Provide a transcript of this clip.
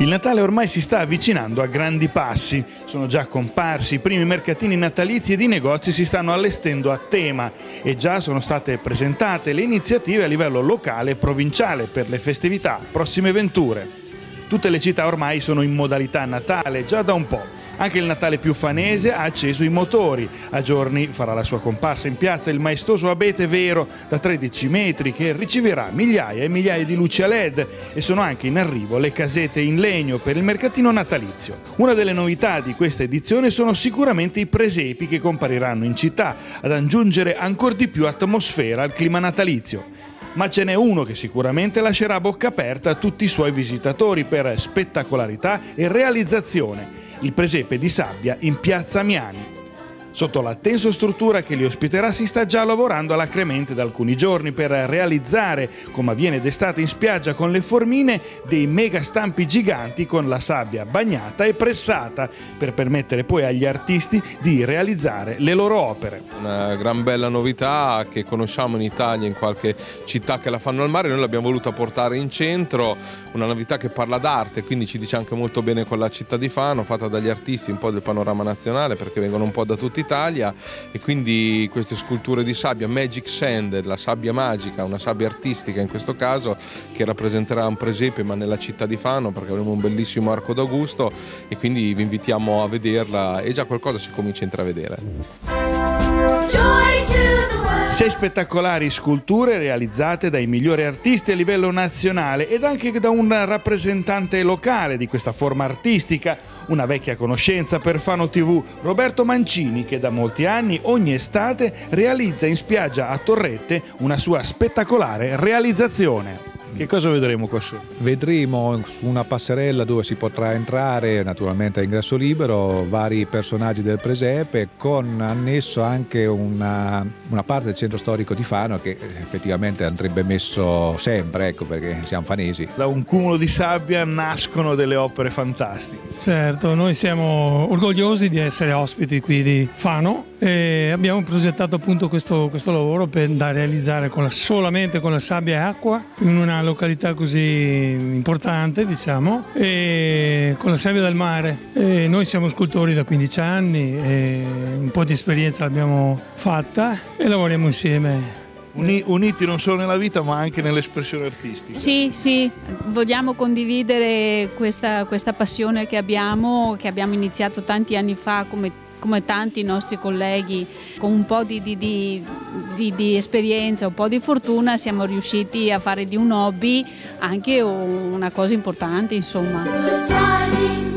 Il Natale ormai si sta avvicinando a grandi passi. Sono già comparsi i primi mercatini natalizi ed i negozi si stanno allestendo a tema e già sono state presentate le iniziative a livello locale e provinciale per le festività prossime venture. Tutte le città ormai sono in modalità Natale già da un po'. Anche il Natale più fanese ha acceso i motori. A giorni farà la sua comparsa in piazza il maestoso abete vero da 13 metri che riceverà migliaia e migliaia di luci a LED e sono anche in arrivo le casette in legno per il mercatino natalizio. Una delle novità di questa edizione sono sicuramente i presepi che compariranno in città ad aggiungere ancora di più atmosfera al clima natalizio ma ce n'è uno che sicuramente lascerà bocca aperta a tutti i suoi visitatori per spettacolarità e realizzazione il presepe di sabbia in piazza Miani. Sotto la tensostruttura che li ospiterà si sta già lavorando alacremente da alcuni giorni per realizzare, come avviene d'estate in spiaggia con le formine, dei mega stampi giganti con la sabbia bagnata e pressata per permettere poi agli artisti di realizzare le loro opere. Una gran bella novità che conosciamo in Italia, in qualche città che la fanno al mare, noi l'abbiamo voluta portare in centro, una novità che parla d'arte, quindi ci dice anche molto bene con la città di Fano, fatta dagli artisti un po' del panorama nazionale perché vengono un po' da tutta Italia e quindi queste sculture di sabbia, Magic Sand, la sabbia magica, una sabbia artistica in questo caso che rappresenterà un presepe ma nella città di Fano perché avremo un bellissimo arco d'Augusto e quindi vi invitiamo a vederla e già qualcosa si comincia a intravedere. Sei spettacolari sculture realizzate dai migliori artisti a livello nazionale ed anche da un rappresentante locale di questa forma artistica, una vecchia conoscenza per Fano TV, Roberto Mancini, che da molti anni ogni estate realizza in spiaggia a Torrette una sua spettacolare realizzazione. Che cosa vedremo qua su? Vedremo su una passerella dove si potrà entrare, naturalmente a ingresso libero, vari personaggi del presepe, con annesso anche una, una parte del centro storico di Fano che effettivamente andrebbe messo sempre, ecco perché siamo fanesi. Da un cumulo di sabbia nascono delle opere fantastiche. Certo, noi siamo orgogliosi di essere ospiti qui di Fano e abbiamo progettato appunto questo, questo lavoro per, da realizzare con la, solamente con la sabbia e acqua in una località così importante, diciamo, e con la sabbia del mare. E noi siamo scultori da 15 anni, un po' di esperienza l'abbiamo fatta e lavoriamo insieme. Uniti non solo nella vita ma anche nell'espressione artistica. Sì, sì, vogliamo condividere questa, questa passione che abbiamo, che abbiamo iniziato tanti anni fa come come tanti nostri colleghi, con un po' di, di, di, di, esperienza, un po' di fortuna, siamo riusciti a fare di un hobby anche una cosa importante, insomma.